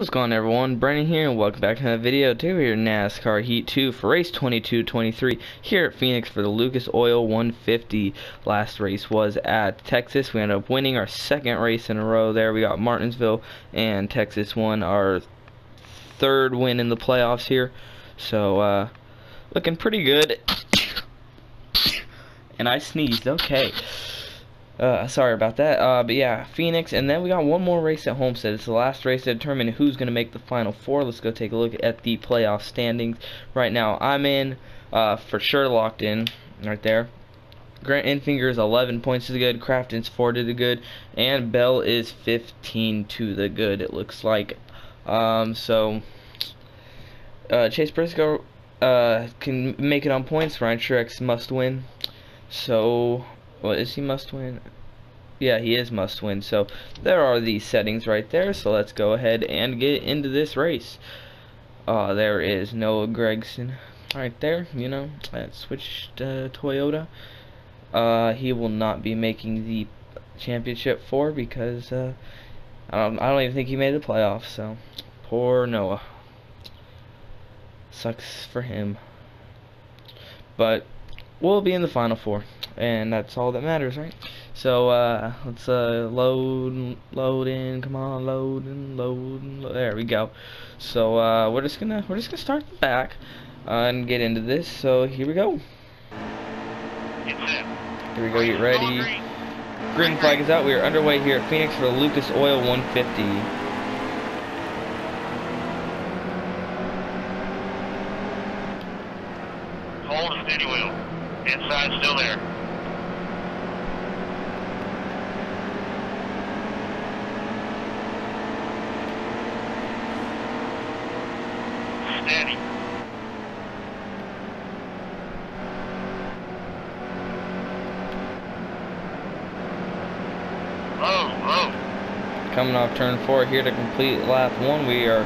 What's going on everyone, Brendan here and welcome back to another video. Today we're here NASCAR Heat 2 for race 22-23 here at Phoenix for the Lucas Oil 150. Last race was at Texas. We ended up winning our second race in a row there. We got Martinsville and Texas won our third win in the playoffs here. So, uh, looking pretty good. And I sneezed, okay. Uh, sorry about that. Uh, but yeah, Phoenix, and then we got one more race at Homestead. It's the last race to determine who's going to make the final four. Let's go take a look at the playoff standings. Right now, I'm in, uh, for sure locked in, right there. Grant Enfinger is 11 points to the good, Crafton's 4 to the good, and Bell is 15 to the good, it looks like. Um, so, uh, Chase Briscoe uh, can make it on points. Ryan Truex must win. So, well, is he must win? Yeah, he is must win. So there are these settings right there. So let's go ahead and get into this race. Uh, there is Noah Gragson right there. You know, that switched uh, Toyota. Uh, he will not be making the championship four because uh, I don't. I don't even think he made the playoffs. So poor Noah. Sucks for him. But we'll be in the final four and that's all that matters right? So uh, let's uh, load load in. Come on load and load, and there we go. So uh, we're just gonna we're just gonna start back uh, and get into this. So here we go. Here we go get ready. Green flag is out. We are underway here at Phoenix for the Lucas Oil 150 Hold wheel. Inside still there. Steady. Low, low. coming off turn four here to complete lap one. We are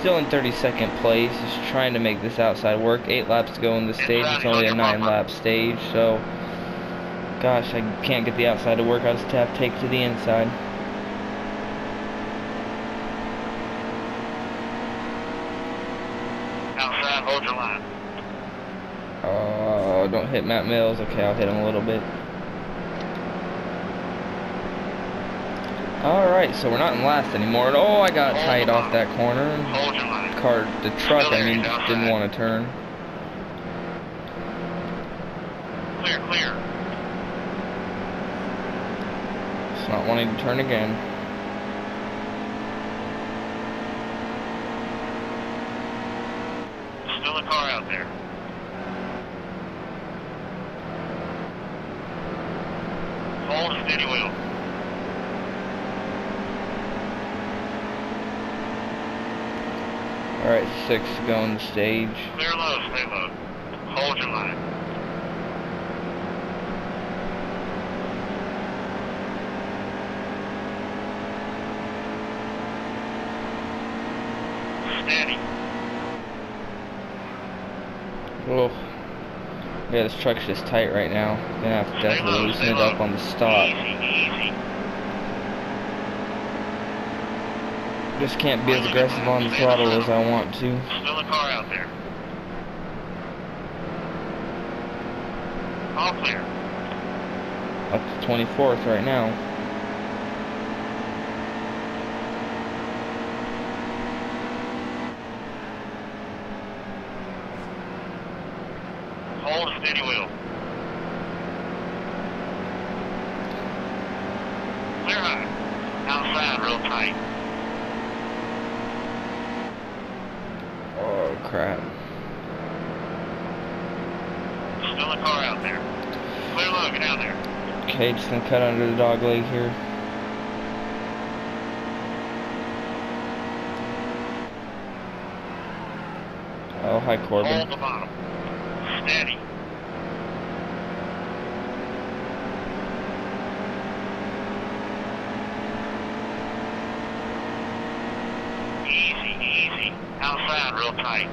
still in 32nd place just trying to make this outside work. Eight laps to go in the stage. It's only a nine lap stage so gosh I can't get the outside to work. I just have to take to the inside. Outside, hold your line. oh don't hit Matt Mills. Okay I'll hit him a little bit alright so we're not in last anymore oh I got tight off that corner Hold your line. car the truck I mean didn't want to turn Clear, clear. it's not wanting to turn again Still a car out there. Hold steady wheel. alright six to go on the stage Clear low, stay low. Hold your line. Steady. Oh. Yeah, this truck's just tight right now. Gonna have to definitely loosen it up on the stop. Easy, easy. Just can't be as aggressive on the throttle as I want to. Still a car out there. All clear. Up to 24th right now. Hold steady wheel. Clear high. Outside real tight. Oh crap. Still a car out there. Clear low, get down there. Okay, just gonna cut under the dog leg here. Oh, hi Corbin. Hold the bottom. Steady. Easy, easy. Outside real tight.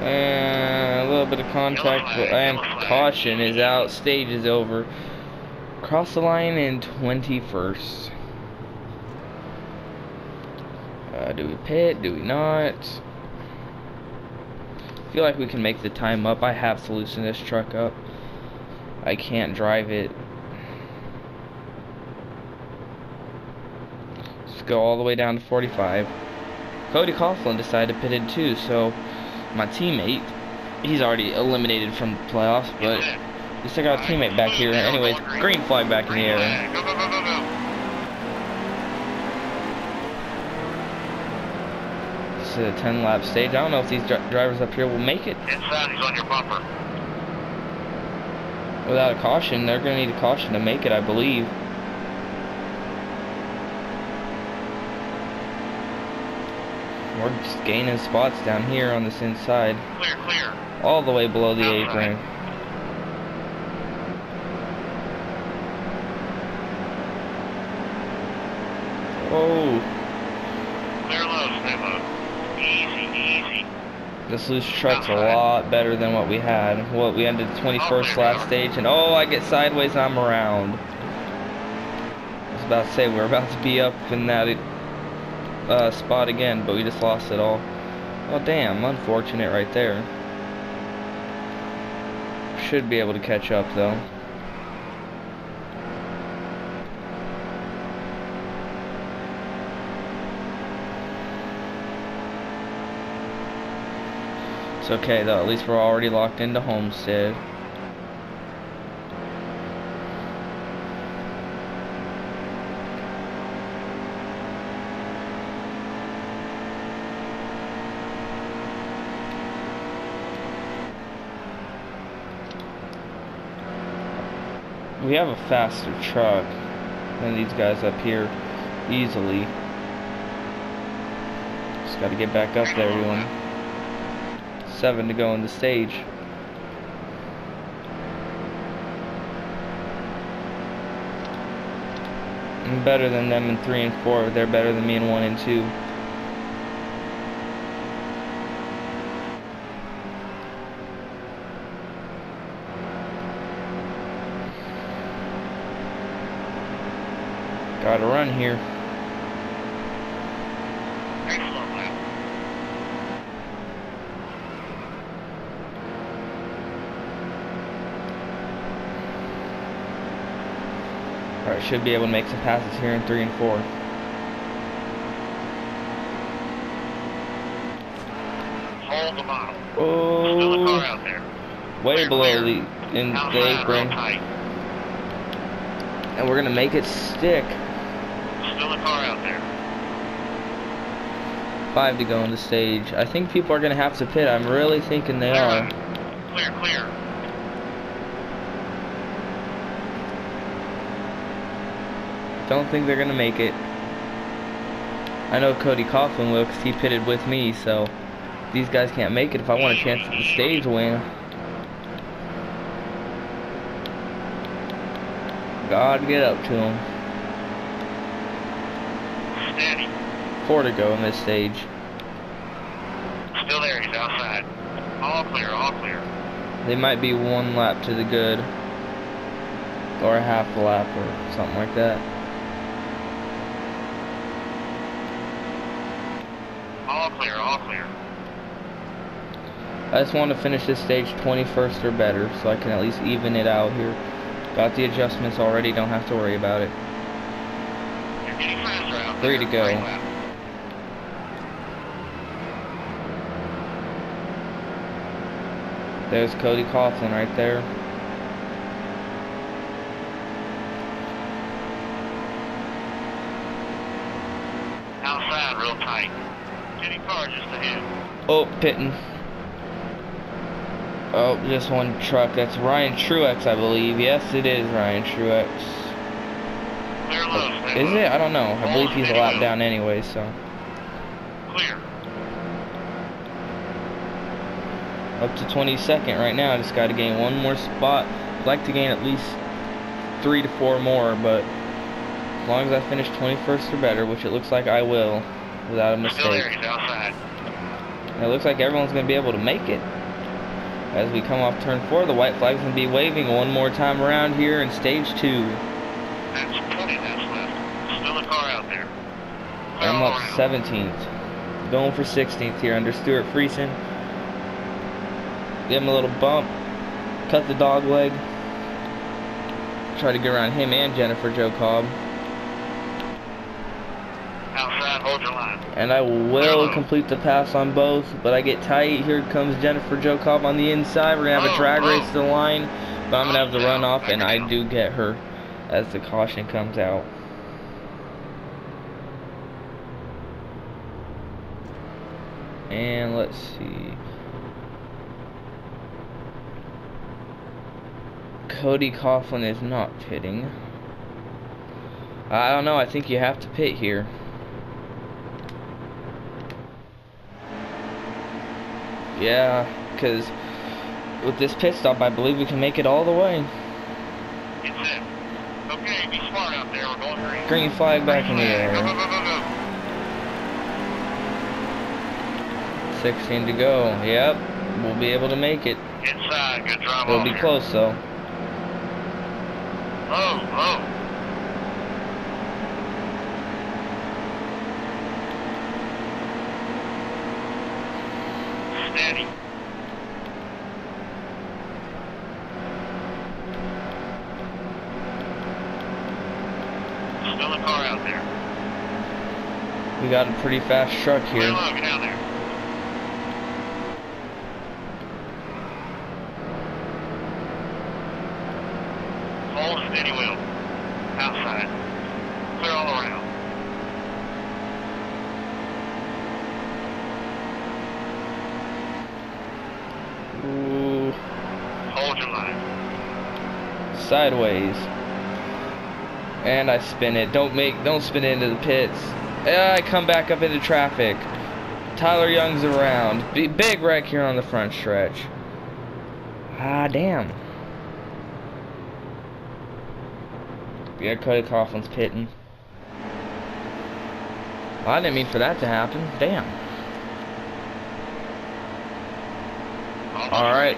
And a little bit of contact and caution is out. Stage is over. Cross the line in 21st. Uh, do we pit? Do we not? feel like we can make the time up. I have to loosen this truck up. I can't drive it. Let's go all the way down to 45. Cody Coughlin decided to pit in two, so my teammate, he's already eliminated from the playoffs, but we still got a teammate back here. Anyways, green flag back in the air. Go, go, go, go, go. This is a 10 lap stage. I don't know if these dri drivers up here will make it Inside, uh, he's on your bumper. without a caution. They're going to need a caution to make it, I believe. We're just gaining spots down here on this inside, Clear, clear. all the way below the Outside. apron. Oh, Clear low, stay low. Easy, easy. this loose truck's a lot better than what we had. What we ended 21st last stage, and oh, I get sideways, I'm around. I was about to say we're about to be up in that uh, spot again, but we just lost it all. Oh damn, unfortunate right there. Should be able to catch up though. It's okay though, at least we're already locked into Homestead. We have a faster truck than these guys up here, easily. Just gotta get back up there them. Seven to go in the stage. I'm better than them in three and four. They're better than me in one and two. Gotta run here. Alright, should be able to make some passes here in three and four. Hold the bottom. Oh. Still a car Oh, out there. way Clear, below clear. the in the apron, and we're gonna make it stick. A car out there. Five to go on the stage. I think people are gonna have to pit. I'm really thinking they Clear are. Clear, clear. Don't think they're gonna make it. I know Cody Coughlin will because he pitted with me, so these guys can't make it if I want a chance at the stage win. God get up to him. Steady. Four to go in this stage. Still there, he's outside. All clear, all clear. They might be one lap to the good. Or a half a lap or something like that. All clear, all clear. I just want to finish this stage 21st or better so I can at least even it out here. Got the adjustments already, don't have to worry about it. You're getting faster out Three to go. There's Cody Coughlin right there. Outside, real tight. Getting car just ahead. Oh, pitting. Oh, just one truck. That's Ryan Truex, I believe. Yes, it is Ryan Truex. Is it? I don't know. I believe he's a lap down anyway, so. Clear. Up to 22nd right now. I just got to gain one more spot. I'd like to gain at least three to four more, but as long as I finish 21st or better, which it looks like I will, without a mistake. It looks like everyone's going to be able to make it. As we come off turn four, the white flag's going to be waving one more time around here in stage two. That's 20 laps left. Still a car out there. I'm up 17th. Going for 16th here under Stewart Friesen. Give him a little bump. Cut the dog leg. Try to get around him and Jennifer Jo Cobb. Outside, hold your line. And I will complete the pass on both, but I get tight. Here comes Jennifer Jo Cobb on the inside. We're going to have a oh, drag oh. race to the line, but I'm going to have the run off, and I do get her as the caution comes out. And let's see. Cody Coughlin is not pitting. I don't know, I think you have to pit here. Yeah, because with this pit stop, I believe we can make it all the way. It's it. Okay, be smart out there. We're going green. Green flag back in the air. go, go, go. 16 to go. Yep, we'll be able to make it. Inside, uh, good drive It'll be here. close though. Low, low. Steady. Still a car out there. We got a pretty fast truck here. down there. Hold steady wheel. Outside. Clear all around. Ooh, Hold your line. Sideways. And I spin it. Don't make, don't spin it into the pits. Yeah, I come back up into traffic. Tyler Young's around. B big wreck here on the front stretch. Ah, damn. Yeah, Cody Coughlin's pitting. Well, I didn't mean for that to happen. Damn. All right.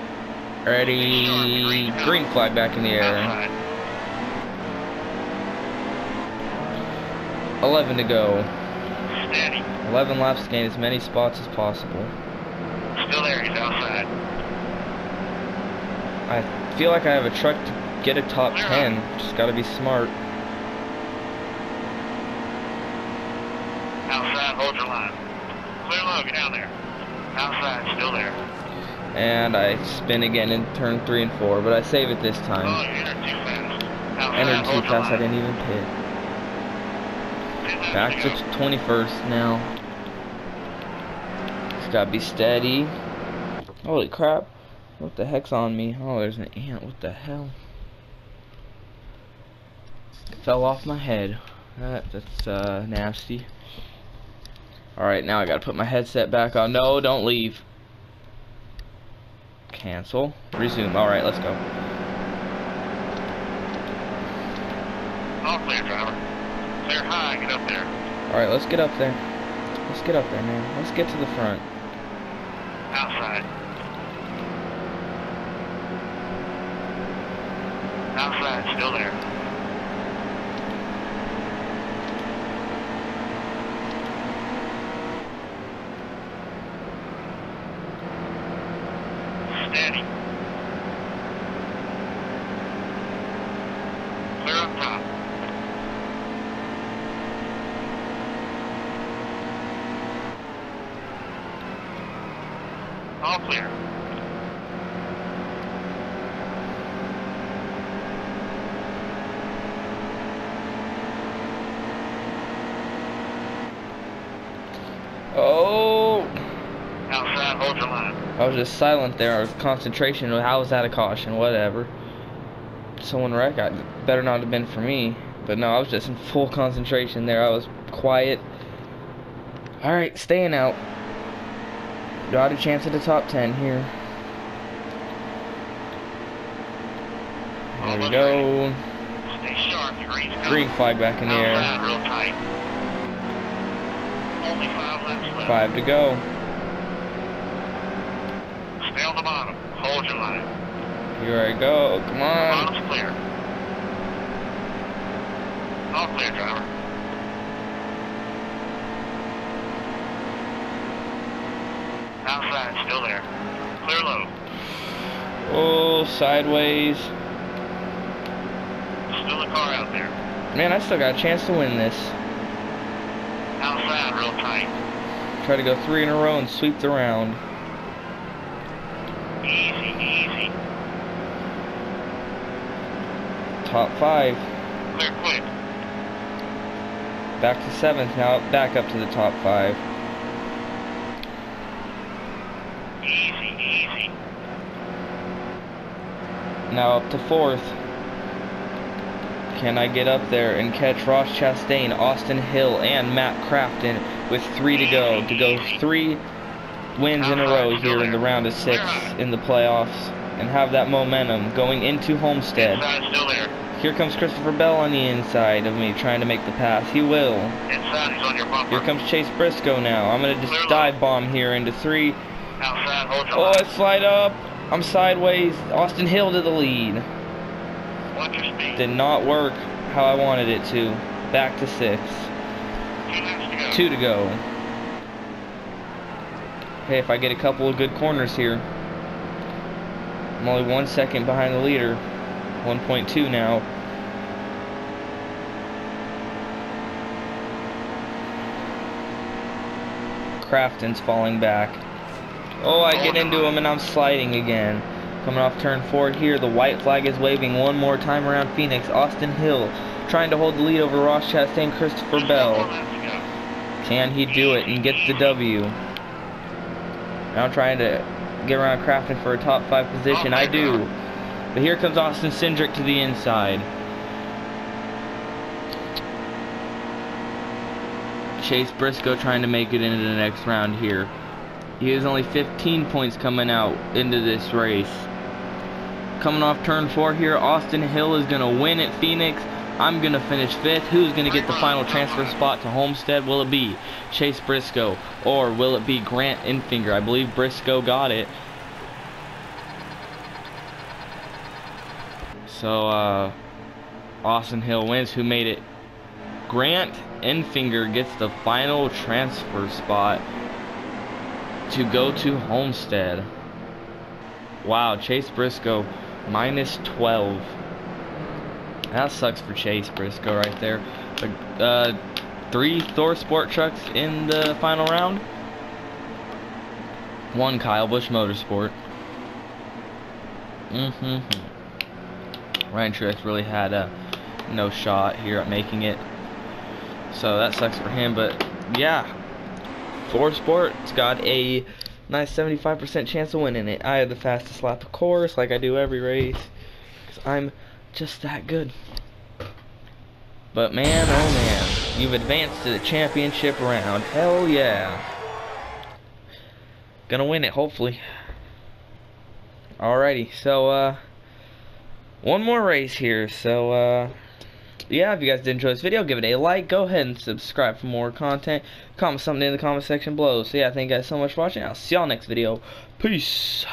Ready. Green flag back in the air. 11 to go. 11 laps to gain as many spots as possible. Still there, he's outside. I feel like I have a truck to get a top 10. Just gotta be smart. Outside, hold your line. Clear low, get down there. Outside, still there. And I spin again in turn 3 and 4, but I save it this Oh, time. you entered too fast. Outside, Entered hold too your fast, I didn't even pit. Ten Back to go. 21st now. Just gotta be steady. Holy crap. What the heck's on me? Oh, there's an ant. What the hell? It fell off my head. That, that's uh, nasty. Alright, now I gotta put my headset back on. No, don't leave. Cancel. Resume. Alright, let's go. All clear, driver. Clear high, get up there. Alright, let's get up there. Let's get up there, man. Let's get to the front. Outside. Outside, still there. Steady. Clear up top. All clear. Oh! Outside, hold your line. I was just silent there. Concentration. How was that a caution? Whatever. Someone wrecked. I better not have been for me. But no, I was just in full concentration there. I was quiet. All right, staying out. Got a chance at the top ten here. There we go. Stay sharp, the green's coming. Green flag back in the air. Real tight. Only five left. Five to go. Here I go. Come on. Bottom's clear. All clear, driver. Outside, still there. Clear low. Oh, sideways. Still a car out there. Man, I still got a chance to win this. Outside, real tight. Try to go three in a row and sweep the round. Top five. Clear quick. Back to seventh now, back up to the top five. Easy, easy. Now up to fourth. Can I get up there and catch Ross Chastain, Austin Hill, and Matt Crafton with three to go? To go three wins in a row here in the round of six in the playoffs and have that momentum going into Homestead. Inside, still there. Here comes Christopher Bell on the inside of me trying to make the pass. He will. Inside, uh, he's on your bumper. Here comes Chase Briscoe now. I'm going to just dive bomb here into three. Outside, hold Oh, I slide up. I'm sideways. Austin Hill to the lead. Watch your speed. Did not work how I wanted it to. Back to six. Two to go. Two to go. Hey, if I get a couple of good corners here. I'm only one second behind the leader. 1.2 now. Crafton's falling back. Oh, I get into him and I'm sliding again. Coming off turn four here, the white flag is waving one more time around Phoenix. Austin Hill trying to hold the lead over Ross Chastain, Christopher Bell. Can he do it and get the W? Now trying to get around Crafton for a top five position. I do. But here comes Austin Cindric to the inside. Chase Briscoe trying to make it into the next round here. He has only 15 points coming out into this race. Coming off turn four here, Austin Hill is going to win at Phoenix. I'm going to finish fifth. Who's going to get the final transfer spot to Homestead? Will it be Chase Briscoe or will it be Grant Enfinger? I believe Briscoe got it. So, uh, Austin Hill wins. Who made it? Grant Enfinger gets the final transfer spot to go to Homestead. Wow, Chase Briscoe minus 12. That sucks for Chase Briscoe right there. Uh, three ThorSport trucks in the final round. One Kyle Busch Motorsport. Mm-hmm. Ryan Truex really had a no shot here at making it. So that sucks for him, but yeah. ThorSport's got a nice 75% chance of winning it. I had the fastest lap of course, like I do every race. Cause I'm just that good. But man, oh man, you've advanced to the championship round. Hell yeah. Gonna win it, hopefully. Alrighty, so, uh, one more race here, so, uh, yeah, if you guys did enjoy this video, give it a like, go ahead and subscribe for more content, comment something in the comment section below, so yeah, thank you guys so much for watching, I'll see y'all next video, peace!